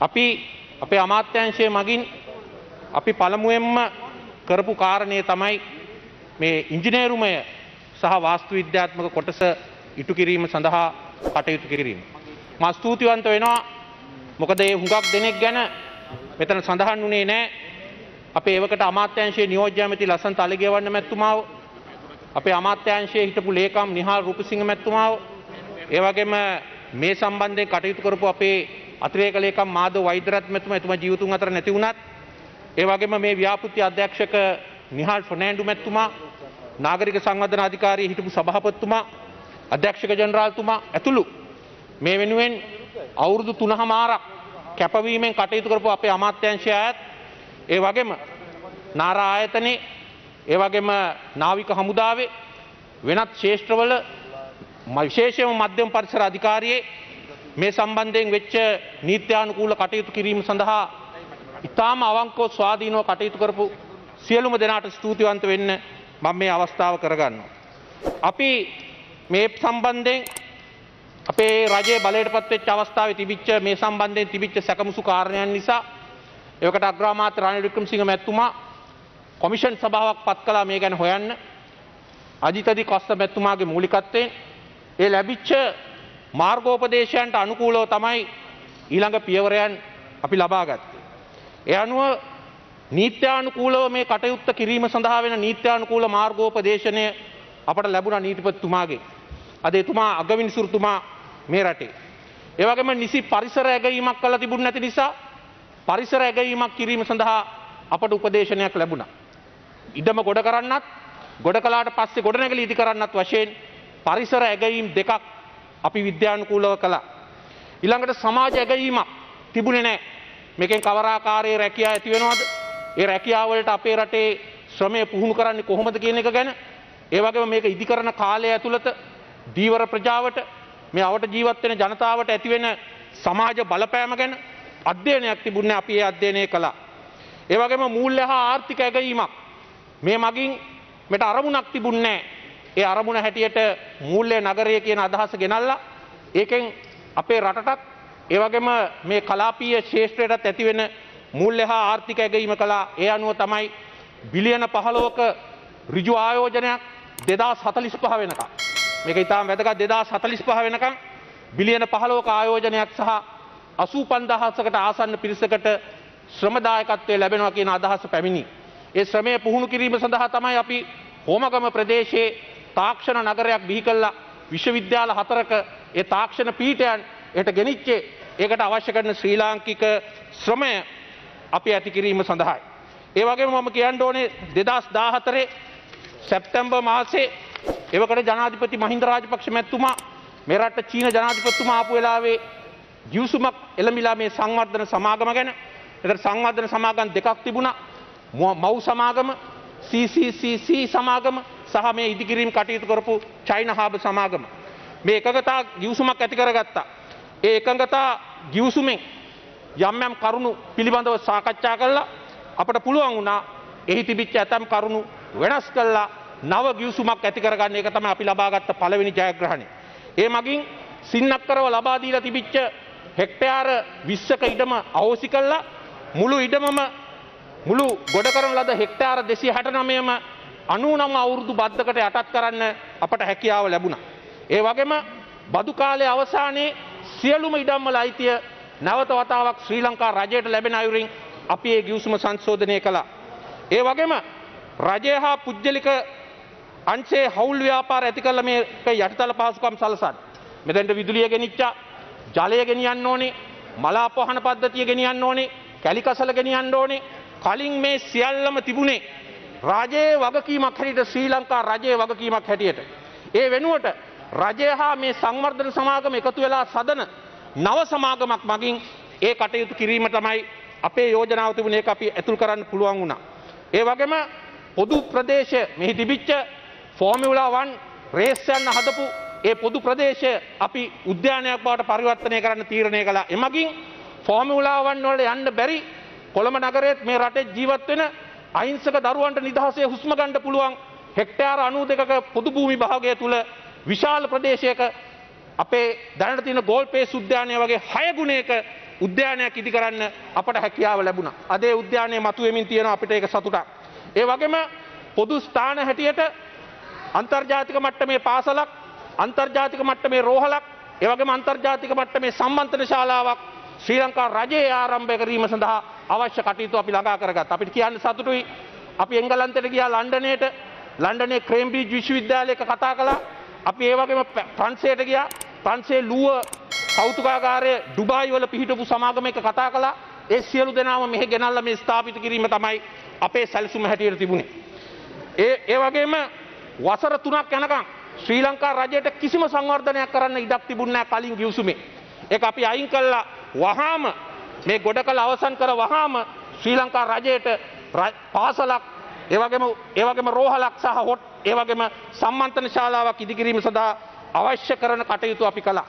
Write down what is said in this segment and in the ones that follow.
අපි අපේ අමාත්‍යංශය මගින් අපි පළමුුවෙන්ම කරපු කාරණය තමයි මේ ඉංජිනේරුමය සහ වාස්තු විද්‍යාත්මක කොටස ඉටු කිරීම සඳහා කටයුතු කිරීම. මා ස්තුතිවන්ත වෙනවා මොකද ඒ හුඟක් දෙනෙක් ගැන මෙතන සඳහන් වනේ නෑ අපේ ඒවකට අමාත්‍යංශයේ නියෝජ්‍යමති ලසන් තලගවන්න මැත්තුමාව අපේ අමාත්‍යංශයේ හිටපු ලේකම් නිහාල් රූපසිංහ මැත්තුමාව ඒවගේම මේ සම්බන්ධය කටයුතු කරපු අපේ අතිරේක ලේකම් මාද වෛද්‍යරත් මැතුම එතුම ජීවතුන් අතර නැති වුණත් ඒ වගේම මේ ව්‍යාපෘති අධ්‍යක්ෂක නිහල් ෆොනෑන්ඩු මැත්තුමා නාගරික සංවධන අධිකාරය හිටපු සභහපත්තුමා අධ්‍යක්ෂක ජනරාල්තුමා ඇතුළු මේ වෙනුවෙන් අවුරුදු තුනහමාරක් කැපවීමෙන් කටයුතු කරපු අපේ අමාත්‍යංශය ඇත් ඒ වගේම නාරා ආයතනයේ ඒ වගේම නාවික හමුදාවේ වෙනත් ශේෂ්ත්‍රවල විශේෂයම මධ්‍යම පරිසර අධිකාරයේ මේ සම්බන්ධයෙන් වෙච්ච නීත්‍යානුකූල කටයුතු කිරීම සඳහා ඉතාම අවංකෝ ස්වාධීනෝ කටයුතු කරපු සියලුම දෙනාට ස්තුතිවන්ත වෙන්න මම මේ අවස්ථාව කරගන්න. අපි මේ සම්බන්ධයෙන් අපේ රජය බලයට පත්වෙච් අවස්ථාව තිබිච්ච මේ සම්බන්ධයෙන් තිබිච්ච සැකමුසු කාරණයන් නිසා ඒකට අග්‍රාමාත රණ වික්‍රමසිංහ මැත්තුමා කොමිෂන් සභාවක් පත් කලා මේ ගැන හොයන්න අජිතදි කොස්ත මැත්තුමාගේ මූලිකත්වයෙන් ඒ ලැබිච්ච මාර්ගෝපදේශයන්ට අනුකූලව තමයි ඊළඟ පියවරයන් අපි ලබාගත්තේ. එ අනුව නීත්‍යානුකූලව මේ කටයුත්ත කිරීම සඳහා වෙන නීත්‍යානුකූල මාර්ගෝපදේශනය අපට ලැබුණ නීතිපත්තුමාගේ. අද එතුමා අගවිනිසුරතුමා මේ රටේ. ඒවගේම නිසි පරිසර ඇගීමක් කල තිබුණ නැති නිසා පරිසර ඇගීමක් කිරීම සඳහා අපට උපදේශනයක් ලැබුණ. ඉඩම ගොඩ කරන්නත් ගොඩ කලාට පස්සේ ගොඩනැගල ඉදි කරන්නත් වශයෙන් පරිසර ඇගීම් දෙකක් අපි විද්‍යානුකූලව කළා. ඉළඟට සමාජ ඇගීමක් තිබුණෙ නෑ මේකෙන් කවරාකාරයේ රැකියා ඇතිවෙනවාද ඒ රැකියාවලට අපේ රටේ ශ්‍රමය පුහුණු කරන්නේ කොහොමද කියන එක ගැන. ඒවගේම මේක ඉදිකරන කාලය ඇතුළත දීවර ප්‍රජාවට මේ අවට ජීවත්වෙන ජනතාවට ඇතිවෙන සමාජ බලපෑම ගැන අධ්‍යයනයක් තිබුණ අපි ඒ අධ්‍යයනය කළා. ඒවගේම මූල්‍ය හා ආර්ථික ඇගීමක් මේ මගින් මෙට අරමුණක් තිබුන්නෑ ඒ අරමුණ හැටියට මූල්‍ය නගරය කියන අදහස ගෙනල්ලා ඒකෙන් අපේ රටටත් ඒවගේම මේ කලාපීය ශේෂත්‍රයටත් ඇතිවෙන මුල්ල හා ආර්ථික ඇගීම කලා ඒ අනුව තමයි බිලියන පහලෝක රිජු ආයෝජනයක් දෙදා සතලිස් පහ වෙනකම්. මේක ඉතාම් වැදක දෙදා සතලිස් පහ වෙනකම් බිලියන පහලෝක ආයෝජනයක් සහ අසූ පන්දහසකට ආසන්න පිරිසකට ශ්‍රමදායකත්වය ලැබෙනවා කියන අදහස පැමිණි. ඒ ශ්‍රමය පුහුණු කිරීම සඳහා තමයි අපි හෝමගම ප්‍රදේශයේ තාක්ෂණ නගරයක් බිහි කල්ලා විශ්වවිද්‍යාල හතරක ඒ තාක්ෂණ පීටයන් එට ගෙනනිච්චේ ඒකට අවශ්‍ය කරන ශ්‍රී ලාංකික ශ්‍රමය අපි ඇති කිරීම සඳහායි. ඒ වගේ මම කියන්න ඕනේ දෙදස් දාහතරේ සැප්තැම්බ මාසේ එවකට ජනාධිපති මහින්ද රාජපක්ෂ මැත්තුමා මෙරට චීන ජනාධිපත්තුමා ආපු වෙලාවේ ගියවසුමක් එළමිලා මේ සංවර්ධන සමාගම ගැන. එට සංවර්ධන සමාගන් දෙකක් තිබුණා. මව් සමාගම CCCC සමාගම සහ මේ ඉදිකිරීම් කටයුතු කරපු චයින හාබ සමාගම. මේ එකගතා ගියවසුමක් ඇති කරගත්තා. ඒ එකඟතා ගියවසුමෙන් යම් යම් කරුණු පිළිබඳව සාකච්ඡා කරලා අපට පුළුවන් වුණා එහි තිබිච්ච ඇතම් කරුණු වෙනස් කල්ලා නව ගියවසුමක් ඇති කරගන්න එක තම අපි ලබාගත්ත පළවෙනි ජයග්‍රහණය. ඒ මගින් සින්නක්කරව ලබාදීලා තිබිච්ච හෙක්ටයාර විශ්සක ඉඩම අවෝසි කල්ලා මුළු ඉඩමම මුළු ගොඩ කරන ලද හෙක්ටාර දෙසි හැට නමයම අනූනම අවුරුදු බද්ධකට යටත් කරන්න අපට හැකියාව ලැබුණ. ඒ වගේම බදු කාලය අවසානයේ සියලුම ඉඩම්මල අයිතිය නැවත වතාවක් ශ්‍රී ලංකා රජයට ලැබෙන අයුරින් අපි ඒ ගියවසුම සංශෝධනය කළා. ඒ වගේම රජය හා පුද්ගලික අන්සේ හවුල් ව්‍යාපාර ඇති කල මේ යටතල පහසුකම් සලසන්. මෙතැන්ට විදුලිය ගෙනනිච්චා ජලය ගෙනියන්න ඕනේ මලාපොහන පද්ධතිය ගෙනියන්න ඕනේ කැලිකසල ගෙනියන්න ඕනේ කලින් මේ සියල්ලම තිබුණේ රජයේ වගකීමක් හැටියට ශ්‍රී ලංකා රජයේ වගකීමක් හැටියට. ඒ වෙනුවට රජය හා මේ සංවර්ධන සමාගම එකතු වෙලා සදන නව සමාගමක් මගින් ඒ කටයුතු කිරීම තමයි අපේ යෝජනාව තිබුණ ඒ අපි ඇතුල් කරන්න පුළුවන් වුණා. ඒ වගේම පොදු ප්‍රදේශ මෙහි තිබිච්ච ෆෝමිවලාවන් රේස්යන්න හදපු ඒ පොදු ප්‍රදේශය අපි උද්‍යානයක් බවට පරිවර්තනය කරන්න තීරණය කලා එමගින් ෆෝමිවලාවන් වල යන්න බැරි කොළඹ නගරේත් මේ රටේ ජීවත් වෙන අහිංසක දරුවන්ට නිදහසේ හුස්ම ගන්න පුළුවන් හෙක්ටයාර අනූ දෙකක පොදු භූමි භාගය තුළ විශාල ප්‍රදේශයක අපේ දැනට තියෙන ගෝල් පේ සුද්‍යානය වගේ හයගුණයක උද්‍යානයක් ඉදි කරන්න අපට හැකියාව ලැබුණ. අදේ උද්‍යානය මතුවමින් තියෙන අපිට ඒක සතුටක්. ඒ වගේම පොදු ස්ථාන හැටියට අන්තර්ජාතික මට්ටමේ පාසලක් අන්තර්ජාතික මට්ටමේ රෝහලක් ඒවගේම අන්තර්ජාතික මට්ටමේ සම්බන්ධන ශාලාවක් ශ්‍රී ලංකා රජයේ ආරම්භය කිරීම සඳහා අවශ්‍ය කටයුතු අපි ළඟා කරගත්. අපිට කියන්න සතුටුයි. අපි එංගලන්තයට ගියා ලන්ඩනයට ලන්ඩනේ ක්‍රේම්බ්‍රිජ් විශ්වවිද්‍යාලයක කතා කළා. අපි ඒ වගේම ප්‍රංශයට ගියා. ප්‍රංශයේ ලුව කෞතුකාගාරය ඩුබායි වල පිහිටපු සමාගමයක කතා කළා. ඒ සියලු දෙනාම මෙහෙ ගෙනල්ලා මේ ස්ථාපිත කිරීම තමයි අපේ සැලසුම හැටියට තිබුණේ. ඒ ඒ වගේම වසර තුනක් යනකම් ශ්‍රී ලංකා රජයට කිසිම සංවර්ධනයක් කරන්න ඉඩක් තිබුණේ නැහැ කලින් ගිවිසුමේ. ඒක අපි අයින් කළා වහාම මේ ගොඩකල අවසන් කර වහාම ශ්‍රී ලංකා රජයට පාසලක් ඒවගේම ඒවගේම රෝහලක් සහ හොට් ඒවගේම සම්මන්තන ශාලාවක් ඉදිකිරීම සඳහා අවශ්‍ය කරන කටයුතු අපි කළා.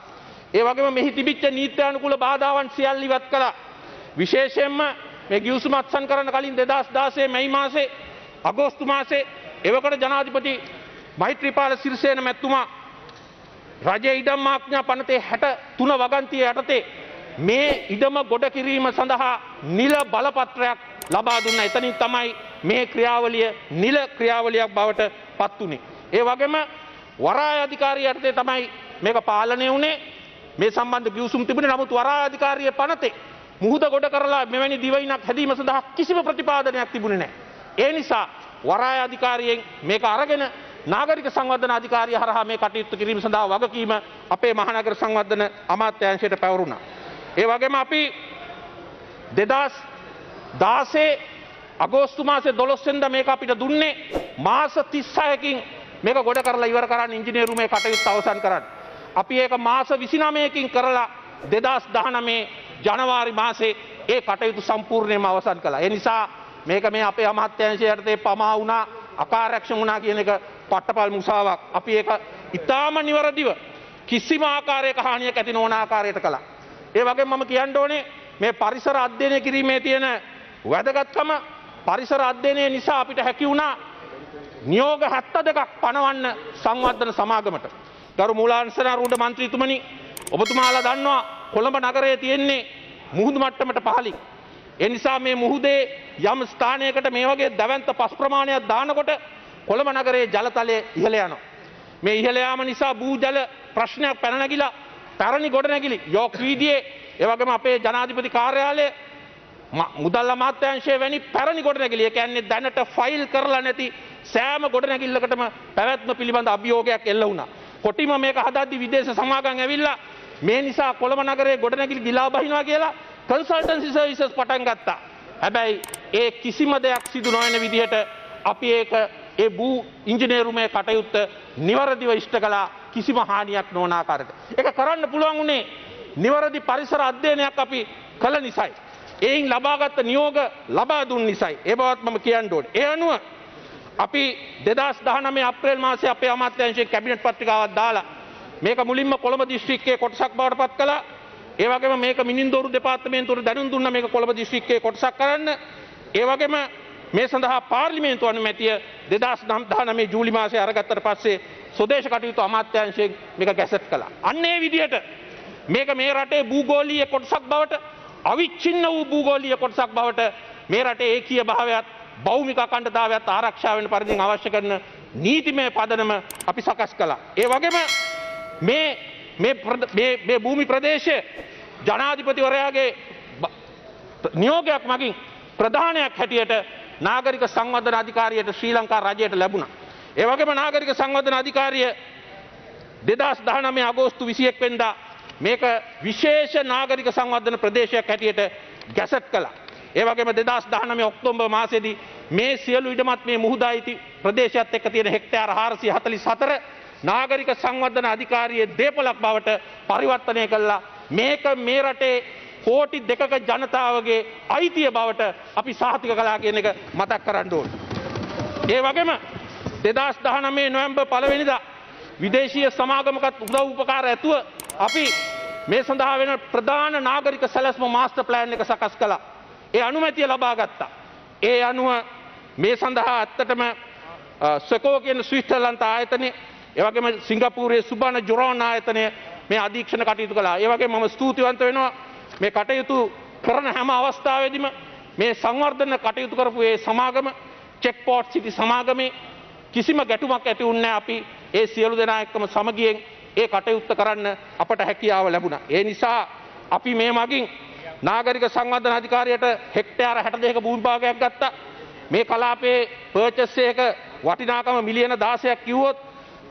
ඒවගේම මෙහි තිබිච්ච නීත්‍යානුකූල බාධාවන් සියල්ල ඉවත් කළා. විශේෂයෙන්ම මේ ගිවිසුම අත්සන් කරන කලින් 2016 මැයි මාසේ අගෝස්තු මාසේ එවකට ජනාධිපති මෛත්‍රීපාල සිරිසේන මැත්තුමා රජය ඉඩම් ආඥා පනතේ හැට තුන වගන්තිය යටතේ මේ ඉඩම ගොඩ කිරීම සඳහා නිල බලපත්‍රයක් ලබා දුන්න එතනින් තමයි මේ ක්‍රියාවලිය නිල ක්‍රියාවලියක් බවට පත් වුණේ. ඒ වගේම වරාය අධිකාරී යටතේ තමයි මේක පාලනය වුණේ මේ සම්බන්ධ ගියවසුම් තිබුණේ නමුත් වරාය අධිකාරිය පනතේ මුහුද ගොඩ කරලා මෙවැනි දිවයිනක් හැදීම සඳහා කිසිම ප්‍රතිපාදනයක් තිබුණේ නැහැ. ඒ නිසා වරාය අධිකාරියෙන් මේක අරගෙන නාගරික සංවර්ධන අධිකාරිය හරහා මේ කටයුතු කිරීම සඳහා වගකීම අපේ මහනගර සංවර්ධන අමාත්‍යංශයට පැවරුණා. ඒ වගේම අපි දෙදස් දාසේ අගෝස්තු මාසේ දොළොස්වෙන්ද මේක අපිට දුන්නේ මාස තිස්සයකින් මේක ගොඩ කරලා ඉවර කරන්න ඉංජිනේරු මේ කටයුත්ත අවසන් කරන්න. අපි ඒක මාස විසිනමයකින් කරලා දෙදස් දහනමේ ජනවාරි මාසේ ඒ කටයුතු සම්පූර්ණයම අවසන් කළ. එනිසා මේක මේ අපේ අමාත්‍යංශයටතේ පමා වුණා අකාරක්ෂ වුණා කියන එක පට්ටපල් මුසාවක් අපි ඒක ඉතාම නිවරදිව කිසිම ආකාරයක හානියක් ඇති නොවන ආකාරයට කළා. ඒ වගේ මම කියන්න ඕනේ මේ පරිසර අධ්‍යයනය කිරීමේ තියෙන වැදගත්කම පරිසර අධ්‍යයනය නිසා අපිට හැකි වුණා නියෝග හැත්ත දෙකක් පනවන්න සංවර්ධන සමාගමට. ගරු මූලාන්සනාරුඩ මන්ත්‍රීතුමනි ඔබතුමාලා දන්නවා කොළඹ නගරයේ තියෙන්නේ මුහුදු මට්ටමට පහලින්. එනිසා මේ මුහුදේ යම් ස්ථානයකට මේ වගේ දැවන්ත පස් ප්‍රමාණයක් දානකොට කොළඹ නගරයේ ජලතලය ඉහළ යනවා. මේ ඉහළ යාම නිසා බූජල ප්‍රශ්නයක් පැන නැගිලා පැරණි ගොඩනැගිලි යෝක් වීදියේ එවගේම අපේ ජනාධිපති කාර්යාලය මුදල් අමාත්‍යංශය වැනි පැරණි ගොඩනැගිලි ඒ කියන්නේ දැනට ෆයිල් කරලා නැති සෑම ගොඩනැගිල්ලකටම පැවැත්ම පිළිබඳ අභියෝගයක් එල්ල වුණා. කොටිම මේක හදද්දි විදේශ සමාගම් ඇවිල්ලා මේ නිසා කොළඹ නගරේ ගොඩනැගිලි ගිලා බහිනවා කියලා කන්සල්ටන්සි සර්විසස් පටන් ගත්තා. හැබැයි ඒ කිසිම දෙයක් සිදු නොවන විදිහට අපි ඒක ඒ බූ ඉංජිනේරුමේ කටයුත්ත නිවරදිව ඉෂ්ට කලා කිසිම හානියක් නොනාකාරයට. එක කරන්න පුළුවන් වුණේ නිවරදි පරිසර අධ්‍යයනයක් අපි කළ නිසයි. එයින් ලබාගත්ත නියෝග ලබා දුන් නිසයි. ඒ බවත් මම කියන්නඩෝඩ. ඒ අනුව අපි දෙදස් දහනමේ අප්‍රේල් මාසය අපේ අමාත්‍යංශයේ කැබිනට් පත්‍රිකාවක් දාලා මේක මුලින්ම කොළඹ දිස්ත්‍රික්කයේ කොටසක් බවට පත් කළා. ඒ වගේම මේක මිනින්දෝරු දෙපාර්තමේන්තුවට දැනුම් දුන්න මේක කොළඹ දිස්ත්‍රික්කයේ කොටසක් කරන්න. ඒ වගේම මේ සඳහා පාර්ලිමේන්තු අනුමැතිය දෙදස් නම්දානමේ ජූලි මාසය අරගත්තට පස්සේ සොදේශ කටයුතු අමාත්‍යංශයෙන් මේක ගැසට් කළා. අන්නේ විදියට මේක මේ රටේ භූගෝලීය කොටසක් බවට අවිච්චින්න වූ භූගෝලීය කොටසක් බවට මේ රටේ ඒකීය භාවයත් භෞමික අඛණ්ඩතාවයත් ආරක්ෂා වෙන පරිදි අවශ්‍ය කරන නීතිමය පදනම අපි සකස් කළා. ඒ වගේම මේ මේ භූමි ප්‍රදේශය ජනාධිපතිවරයාගේ නියෝගයක් මගින් ප්‍රධානයක් හැටියට නාගරික සංවධන අධිකාරයට ශ්‍රී ලංකා රජයට ලැබුණ. ඒවගේම නාගරික සංවධන අධිකාරිය දෙදස් දහනමේ අගෝස්තු විසියෙක් වෙන්දා මේක විශේෂ නාගරික සංවර්ධන ප්‍රදේශයක් හැටියට ගැසට් කළා. ඒවගේම දෙදස් දහනමේ ඔක්තොම්බ මාසේදී මේ සියලු ඉඩමත් මේ මුහදායිති ප්‍රදේශත් එක්ක තියෙන හෙක්ටයාර හාරසි හතලි සතර නාගරික සංවර්ධන අධිකාරයේ දේපලක් බවට පරිවර්තනය කල්ලා මේක මේ රටේ කෝටි දෙකක ජනතාවගේ අයිතිය බවට අපි සාහිතික කලා කියන එක මතක් කරන්න ඕන. ඒ වගේම දෙදස් දහනමේ නොවම්බ පලවෙනිදා විදේශීය සමාගමකත් උදව් උපකාර ඇතුව අපි මේ සඳහා වෙන ප්‍රධාන නාගරික සැලස්ම මාස්ට ප්ලෑන් එක සකස් කලා. ඒ අනුමැතිය ලබා ගත්තා. ඒ අනුව මේ සඳහා ඇත්තටම සකෝ කියන ස්විස්ටර්ලන්ත ආයතනය ඒවගේම සිංගපූරයේ සුබාන ජොරෝන් ආයතනය මේ අධීක්ෂණ කටයුතු කලා ඒවගේ මම ස්තුතිවන්ත වෙනවා මේ කටයුතු කරන හැම අවස්ථාවේදීම මේ සංවර්ධන කටයුතු කරපු ඒ සමාගම චෙක්පෝට් සිටි සමාගමේ කිසිම ගැටුමක් ඇති උන්නේ අපි ඒ සියලු දෙනා එක්කම සමගියෙන් ඒ කටයුත්ත කරන්න අපට හැකියාව ලැබුණා. ඒ නිසා අපි මේ මගින් නාගරික සංවර්ධන අධිකාරියට හෙක්ටයාර 62ක භූමි භාගයක් ගත්තා. මේ කලාපේ පර්චස් එක වටිනාකම මිලියන 16ක් කිව්වොත්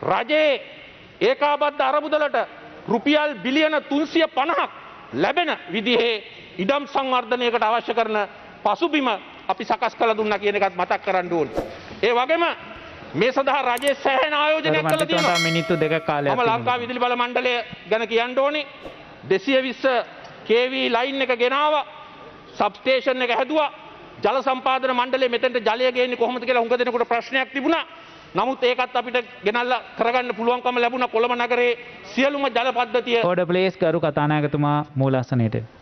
රජයේ ඒකාබද්ධ අරමුදලට රුපියල් බිලියන 350ක් ලැබෙන විදිහේ ඉඩම් සංවර්ධනයකට අවශ්‍ය කරන පසුබිම අපි සකස් කළ දුන්නා කියන එකත් මතක් කරන්න ඕනේ. ඒ වගේම මේ සඳහා රජයේ සෑහෙන ආයෝජනයක් කළා තියෙනවා. මිනිත්තු දෙක කාලයක් මම ලංකා විදුලි බල මණ්ඩලය ගැන කියන්න ඕනේ. 220 KV ලයින් එක ගෙනාවා. සබ්ස්ටේෂන් එක හැදුවා. ජල සම්පාදන මණ්ඩලය මෙතෙන්ට ජලය ගේන්නේ කොහොමද කියලා හුඟ දෙනෙකුට ප්‍රශ්නයක් තිබුණා. නමුත් ඒකත් අපිට ගෙනල්ලා කරගන්න පුළුවන්කම ලැබුණ කොළඹ නගරේ සියලුම ජල පද්ධතිය. ඕඩ ප්ලේස් කරු කතානායකතුමා මූලස්සනයට.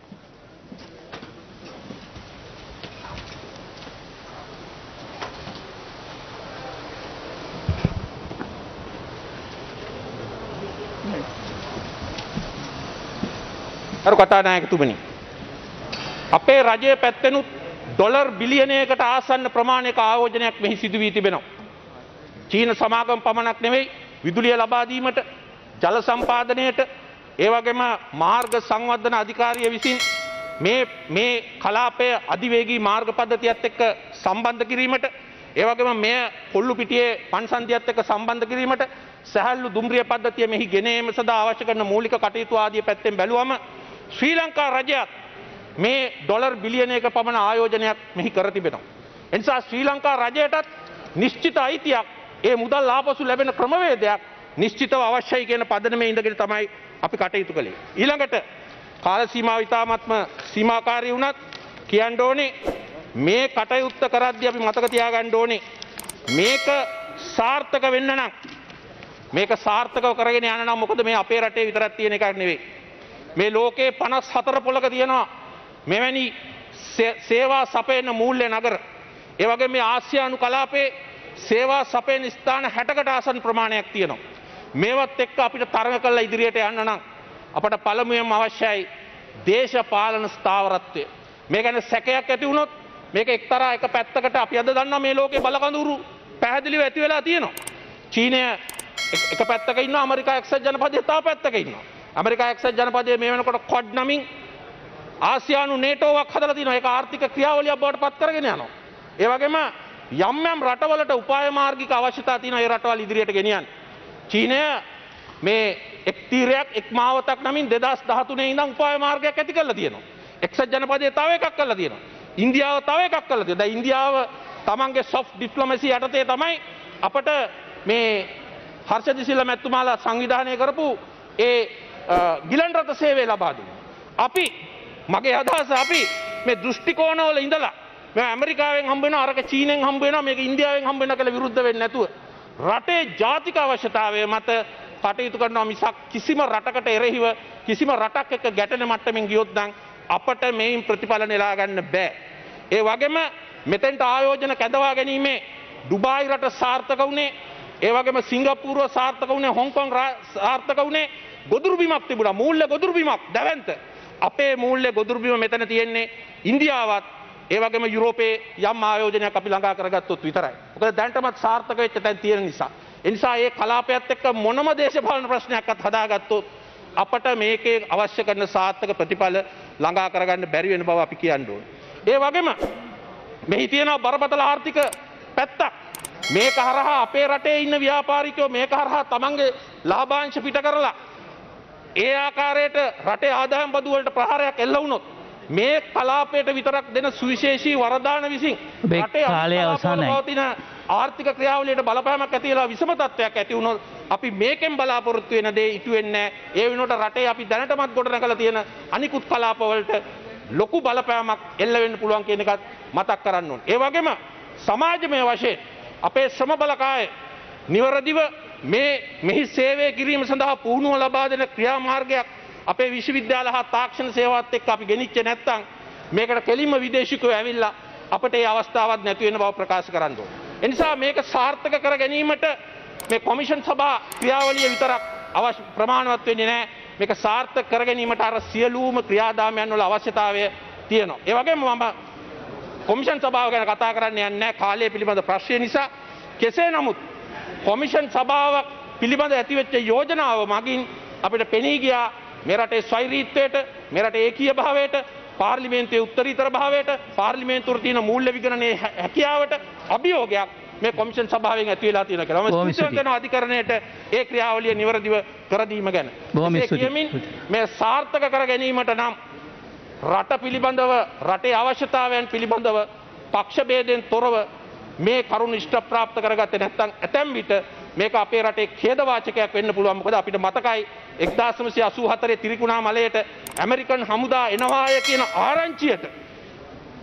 අරු කතානායකතුමනි අපේ රජය පැත්තෙනුත් ඩොලර් බිලියනයකට ආසන්න ප්‍රමාණයක ආයෝජනයක් මෙහි සිදුවී තිබෙනවා. චීන සමාගම් පමණක් නෙවෙයි විදුලිය ලබාදීමට ජල සම්පාදනයට ඒවගේම මාර්ග සංවර්ධන අධිකාරිය විසින් මේ මේ කලාපය අධිවේගී මාර්ග පද්ධතියත් එක්ක සම්බන්ධ කිරීමට ඒවගේම මෙය කොල්ලු පිටියේ පන්සන්ධියත් එක්ක සම්බන්ධ කිරීමට සැහැල්ලු දුම්රිය පද්ධතිය මෙහි ගෙනීම සඳහා අවශ්‍ය කරන මූලික කටයුතු ආදිය පැත්තෙන් බැලුවම ශ්‍රී ලංකා රජයත් මේ ඩොලර් බිලියනයක පමණ ආයෝජනයක් මෙහි කර තිබෙනවා. එනිසා ශ්‍රී ලංකා රජයටත් නිශ්චිත අයිතියක් ඒ මුදල් ආපසු ලැබෙන ක්‍රමවේදයක් නිශ්චිතව අවශ්‍යයි කියන පදනම ඉඳගෙන තමයි අපි කටයුතු කළේ. ඊළඟට කාල සීමාව ඉතාමත්ම සීමාකාරී වුණත් කියන්න ඕනේ මේ කටයුත්ත කරද්දී අපි මතක තියාගන්න ඕනේ මේක සාර්ථක වෙන්න නම් මේක සාර්ථකව කරගෙන යන නම් මොකද මේ අපේ රටේ විතරක් තියෙන එකක් නෙවෙයි. මේ ලෝකේ 54 පොලක තියෙනවා මෙවැනි සේවා සපයන මූල්‍ය නගර. ඒ වගේ මේ ආසියානු කලාපේ සේවා සපයන ස්ථාන 60කට ආසන්න ප්‍රමාණයක් තියෙනවා. මේවත් එක්ක අපිට තරඟ කරලා ඉදිරියට යන්න නම් අපට පළමුවෙන්ම අවශ්‍යයි දේශපාලන ස්ථාවරත්වය. මේ ගැන සැකයක් ඇති වුණොත් මේක එක්තරා එක පැත්තකට අපි අද දන්නා මේ ලෝකේ බලකඳුරු පැහැදිලිව ඇති වෙලා තියෙනවා. චීනය එක පැත්තක ඉන්න ඇමරිකා එක්සත් ජනපදය තව පැත්තක ඉන්නවා. ඇමරිකා එක්සත් ජනපදය මේ වෙනකොට කොඩ් නමින් ආසියානු නේටෝවක් හදලා තියෙනවා. ඒක ආර්ථික ක්‍රියාවලියක් බවට පත් කරගෙන යනවා. ඒ වගේම යම් යම් රටවලට උපාය මාර්ගික අවශ්‍යතා තියෙනවා ඒ රටවල් ඉදිරියට ගෙනියන්න. චීනය මේ එක් තීරයක් එක් මාවතක් නමින් 2013 ඉඳන් උපාය මාර්ගයක් ඇති කරලා තියෙනවා. එක්සත් ජනපදයේ තව එකක් කරලා තියෙනවා. ඉන්දියාව තව එකක් කරලා තියෙනවා. දැන් ඉන්දියාව තමන්ගේ soft diplomacy යටතේ තමයි අපට මේ හර්ෂ දිසිල්ල මැතිතුමාලා සංවිධානය කරපු ඒ ගිලන් රථ සේවය ලබා දුන්නා. අපි මගේ අදහස අපි මේ දෘෂ්ටි කෝණවල ඉඳලා මේ ඇමරිකාවෙන් හම්බ වෙන අරක චීනෙන් හම්බ වෙනවා මේක ඉන්දියාවෙන් හම්බ වෙනවා කියලා විරුද්ධ වෙන්නේ නැතුව රටේ ජාතික අවශ්‍යතාවය මත කටයුතු කරනවා මිසක් කිසිම රටකට එරෙහිව කිසිම රටක් එක්ක ගැටෙන මට්ටමින් ගියොත් නම් අපට මේන් ප්‍රතිඵල නෙලා ගන්න බෑ. ඒ වගේම මෙතෙන්ට ආයෝජන කැඳවා ගැනීමේ ඩුබායි රට සාර්ථක වුණේ ඒ වගේම සිංගප්පූරුව සාර්ථක වුණේ හොංකොං සාර්ථක වුණේ ගොදුරු බිමක් තිබුණා මූල්‍ය ගොදුරු බිමක් දැවැන්ත අපේ මූල්‍ය ගොදුරු බිම මෙතන තියෙන්නේ ඉන්දියාවත් ඒ වගේම යුරෝපයේ යම් ආයෝජනයක් අපි ළඟා කරගත්තොත් විතරයි. මොකද දැනටමත් සාර්ථක වෙච්ච තැන් තියෙන නිසා. ඒ නිසා මේ කලාපයත් එක්ක මොනම දේශපාලන ප්‍රශ්නයක්වත් හදාගත්තොත් අපට මේකේ අවශ්‍ය කරන සාර්ථක ප්‍රතිඵල ළඟා කරගන්න බැරි වෙන බව අපි කියන්න ඕනේ. ඒ වගේම මෙහි තියෙනවා බරපතල ආර්ථික පැත්තක්. මේක හරහා අපේ රටේ ඉන්න ව්‍යාපාරිකයෝ මේක හරහා තමන්ගේ ලාභාංශ පිට කරලා ඒ ආකාරයට රටේ ආදායම් බදු වලට ප්‍රහාරයක් එල්ල වුණොත් මේ කලාපයට විතරක් දෙන සුවිශේෂී වරදාන විසින් රටේ කාලය අවසානයි. පවතින ආර්ථික ක්‍රියාවලියට බලපෑමක් ඇති වෙලා විසම තත්ත්වයක් ඇති වුණොත් අපි මේකෙන් බලාපොරොත්තු වෙන දේ ඉටු වෙන්නේ නැහැ. ඒ වෙනුවට රටේ අපි දැනටමත් ගොඩනගලා තියෙන අනිකුත් කලාපවලට ලොකු බලපෑමක් එල්ල වෙන්න පුළුවන් කියන එකත් මතක් කරන්න ඕනේ. ඒ වගේම සමාජමය වශයෙන් අපේ ශ්‍රම බලකාය නිවැරදිව මේ මෙහි සේවය කිරීම සඳහා පුහුණුව ලබා දෙන ක්‍රියාමාර්ගයක් අපේ විශ්වවිද්‍යාල හා තාක්ෂණ සේවාත් එක්ක අපි ගෙනිච්ච නැත්නම් මේකට කෙලින්ම විදේශිකයෝ ඇවිල්ලා අපට ඒ අවස්ථාවක් නැති වෙන බව ප්‍රකාශ කරන්න ඕනේ. ඒ නිසා මේක සාර්ථක කර ගැනීමට මේ කොමිෂන් සභා ක්‍රියාවලිය විතරක් අවශ්‍ය ප්‍රමාණවත් වෙන්නේ නැහැ. මේක සාර්ථක කරගැනීමට අර සියලූම ක්‍රියාදාමයන් වල අවශ්‍යතාවය තියෙනවා. ඒ වගේම මම කොමිෂන් සභාව ගැන කතා කරන්න යන්නේ නැහැ කාලය පිළිබඳ ප්‍රශ්නය නිසා. කෙසේ නමුත් කොමිෂන් සභාවක් පිළිබඳ ඇතිවෙච්ච යෝජනාව මගින් අපිට පෙනී ගියා මේ රටේ ස්වෛරීත්වයට මේ රටේ ඒකීය භාවයට පාර්ලිමේන්තුවේ උත්තරීතර භාවයට පාර්ලිමේන්තුවට තියෙන මූල්‍ය විගණනයේ හැකියාවට අභියෝගයක් මේ කොමිෂන් සභාවෙන් ඇති වෙලා තියෙන කියලා. මම ස්තුතිවන්ත. වෙනවා අධිකරණයට ඒ ක්‍රියාවලිය නිවැරදිව කර ගැන. කියමින් මේ සාර්ථක කර ගැනීමට නම් රට පිළිබඳව රටේ අවශ්‍යතාවයන් පිළිබඳව පක්ෂබේදයෙන් තොරව මේ කරුණු ඉෂ්ට ප්‍රාප්ත කරගත්තේ නැත්නම් ඇතැම් විට මේක අපේ රටේ ඛේදවාචකයක් වෙන්න පුළුවන් මොකද අපිට මතකයි 1984 තිරිකුණා මලයට ඇමරිකන් හමුදා එනවාය කියන ආරංචියට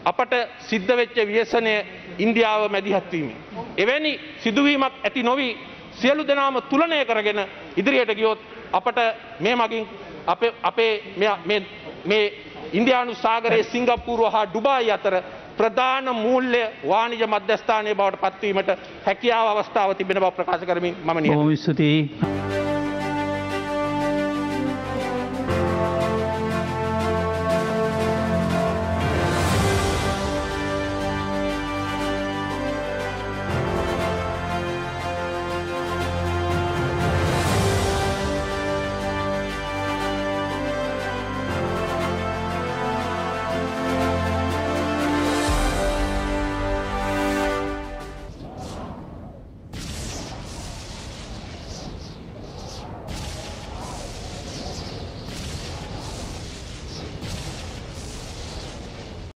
අපට සිද්ධ වෙච්ච ව්‍යසනය ඉන්දියාව මැදිහත්වීමේ. එවැනි සිදුවීමක් ඇති නොවී සියලු දෙනාම තුලනය කරගෙන ඉදිරියට ගියොත් අපට මේ මගින් අපේ අපේ මෙයා- මේ මේ ඉන්දයානු සාගරයේ සිංගප්පූරුව හා ඩුබායි අතර ප්‍රධාන මූල්‍ය වාණිජ මධ්‍යස්ථානය බවට පත්වීමට හැකියාව අවස්ථාව තිබෙන බව ප්‍රකාශ කරමින් මම නිහඬ බොහොම ස්තුතියි.